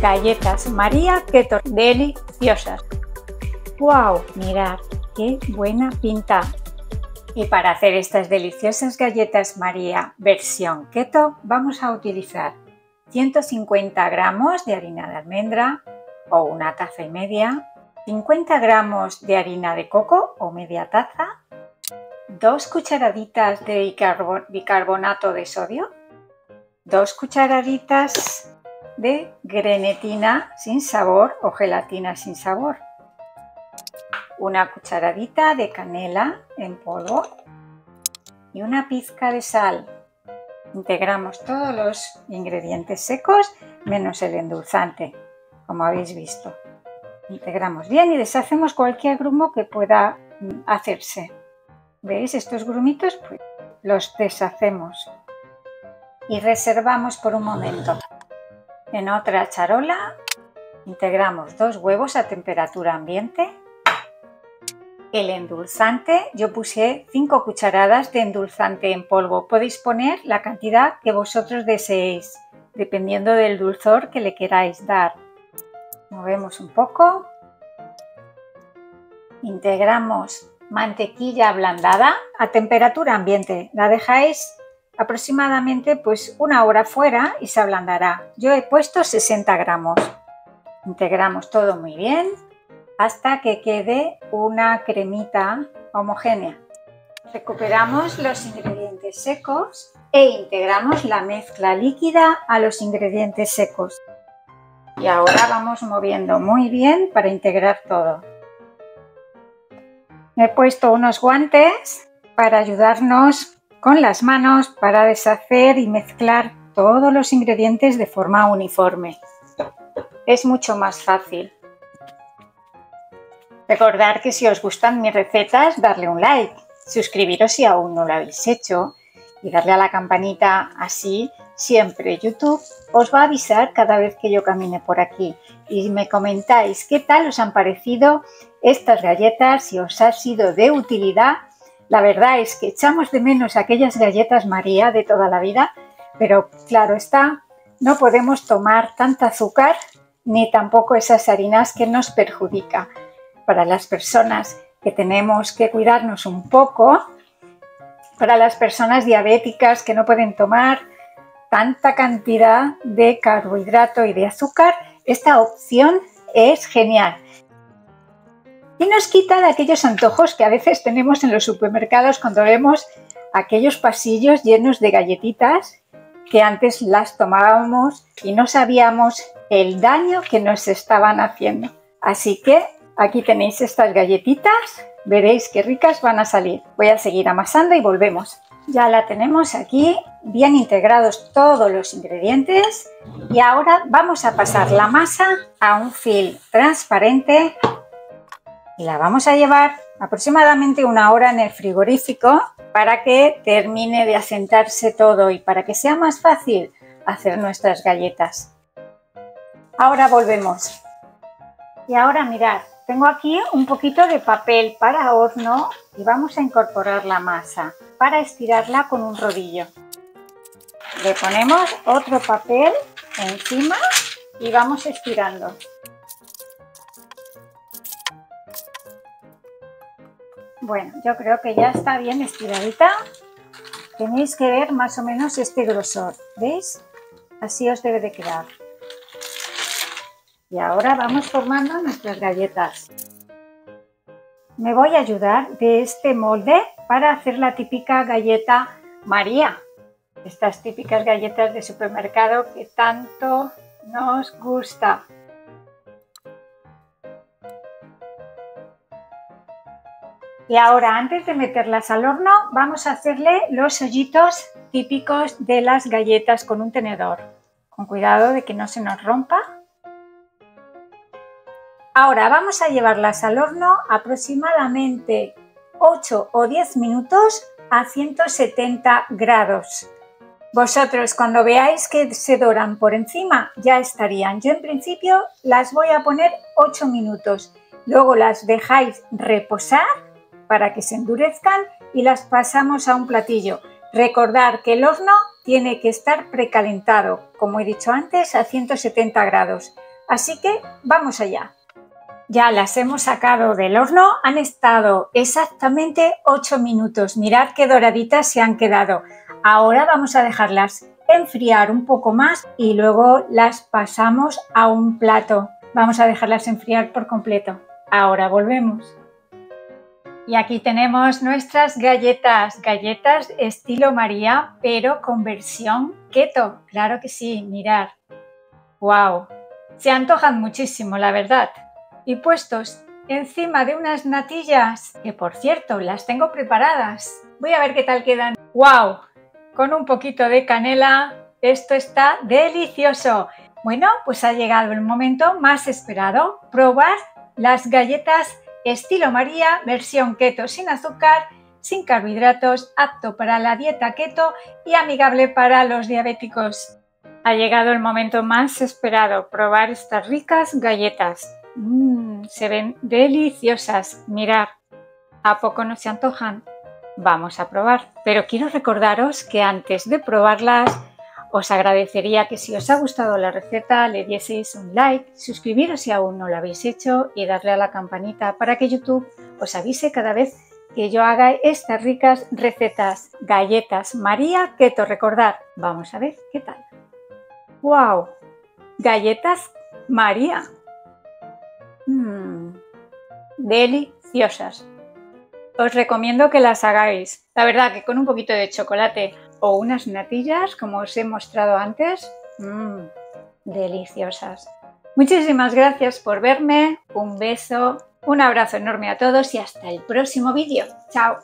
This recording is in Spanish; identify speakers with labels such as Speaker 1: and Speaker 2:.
Speaker 1: galletas María Keto deliciosas. ¡Wow! Mirad, qué buena pinta. Y para hacer estas deliciosas galletas María versión keto vamos a utilizar 150 gramos de harina de almendra o una taza y media, 50 gramos de harina de coco o media taza, 2 cucharaditas de bicarbonato de sodio, 2 cucharaditas de grenetina sin sabor o gelatina sin sabor, una cucharadita de canela en polvo y una pizca de sal. Integramos todos los ingredientes secos menos el endulzante, como habéis visto. Integramos bien y deshacemos cualquier grumo que pueda mm, hacerse. ¿Veis estos grumitos? Pues los deshacemos y reservamos por un momento. En otra charola integramos dos huevos a temperatura ambiente. El endulzante, yo puse 5 cucharadas de endulzante en polvo. Podéis poner la cantidad que vosotros deseéis, dependiendo del dulzor que le queráis dar. Movemos un poco. Integramos mantequilla ablandada a temperatura ambiente. La dejáis aproximadamente pues una hora fuera y se ablandará. Yo he puesto 60 gramos. Integramos todo muy bien hasta que quede una cremita homogénea. Recuperamos los ingredientes secos e integramos la mezcla líquida a los ingredientes secos. Y ahora vamos moviendo muy bien para integrar todo. he puesto unos guantes para ayudarnos con las manos para deshacer y mezclar todos los ingredientes de forma uniforme. Es mucho más fácil. Recordar que si os gustan mis recetas, darle un like, suscribiros si aún no lo habéis hecho y darle a la campanita así siempre YouTube os va a avisar cada vez que yo camine por aquí y me comentáis qué tal os han parecido estas galletas, si os ha sido de utilidad la verdad es que echamos de menos aquellas galletas María de toda la vida, pero claro está, no podemos tomar tanta azúcar ni tampoco esas harinas que nos perjudica. Para las personas que tenemos que cuidarnos un poco, para las personas diabéticas que no pueden tomar tanta cantidad de carbohidrato y de azúcar, esta opción es genial y nos quita de aquellos antojos que a veces tenemos en los supermercados cuando vemos aquellos pasillos llenos de galletitas que antes las tomábamos y no sabíamos el daño que nos estaban haciendo. Así que aquí tenéis estas galletitas, veréis qué ricas van a salir. Voy a seguir amasando y volvemos. Ya la tenemos aquí, bien integrados todos los ingredientes y ahora vamos a pasar la masa a un film transparente y la vamos a llevar aproximadamente una hora en el frigorífico para que termine de asentarse todo y para que sea más fácil hacer nuestras galletas. Ahora volvemos. Y ahora mirad, tengo aquí un poquito de papel para horno y vamos a incorporar la masa para estirarla con un rodillo. Le ponemos otro papel encima y vamos estirando. Bueno, yo creo que ya está bien estiradita. Tenéis que ver más o menos este grosor, ¿veis? Así os debe de quedar. Y ahora vamos formando nuestras galletas. Me voy a ayudar de este molde para hacer la típica galleta María. Estas típicas galletas de supermercado que tanto nos gusta. Y ahora, antes de meterlas al horno, vamos a hacerle los hoyitos típicos de las galletas con un tenedor. Con cuidado de que no se nos rompa. Ahora vamos a llevarlas al horno aproximadamente 8 o 10 minutos a 170 grados. Vosotros cuando veáis que se doran por encima ya estarían. Yo en principio las voy a poner 8 minutos. Luego las dejáis reposar para que se endurezcan y las pasamos a un platillo. Recordar que el horno tiene que estar precalentado, como he dicho antes, a 170 grados. Así que vamos allá. Ya las hemos sacado del horno, han estado exactamente 8 minutos. Mirad qué doraditas se han quedado. Ahora vamos a dejarlas enfriar un poco más y luego las pasamos a un plato. Vamos a dejarlas enfriar por completo. Ahora volvemos. Y aquí tenemos nuestras galletas, galletas estilo María, pero con versión keto. Claro que sí, mirad. ¡Wow! Se antojan muchísimo, la verdad. Y puestos encima de unas natillas, que por cierto, las tengo preparadas. Voy a ver qué tal quedan. ¡Wow! Con un poquito de canela, esto está delicioso. Bueno, pues ha llegado el momento más esperado, probar las galletas estilo María, versión keto sin azúcar, sin carbohidratos, apto para la dieta keto y amigable para los diabéticos. Ha llegado el momento más esperado, probar estas ricas galletas. Mmm, se ven deliciosas. Mirad, ¿a poco no se antojan? Vamos a probar. Pero quiero recordaros que antes de probarlas, os agradecería que si os ha gustado la receta le dieseis un like, suscribiros si aún no lo habéis hecho y darle a la campanita para que YouTube os avise cada vez que yo haga estas ricas recetas. Galletas María Keto, recordar. Vamos a ver qué tal. ¡Wow! Galletas María. Mmm, deliciosas. Os recomiendo que las hagáis. La verdad que con un poquito de chocolate o unas natillas, como os he mostrado antes. Mmm, deliciosas. Muchísimas gracias por verme. Un beso, un abrazo enorme a todos y hasta el próximo vídeo. Chao.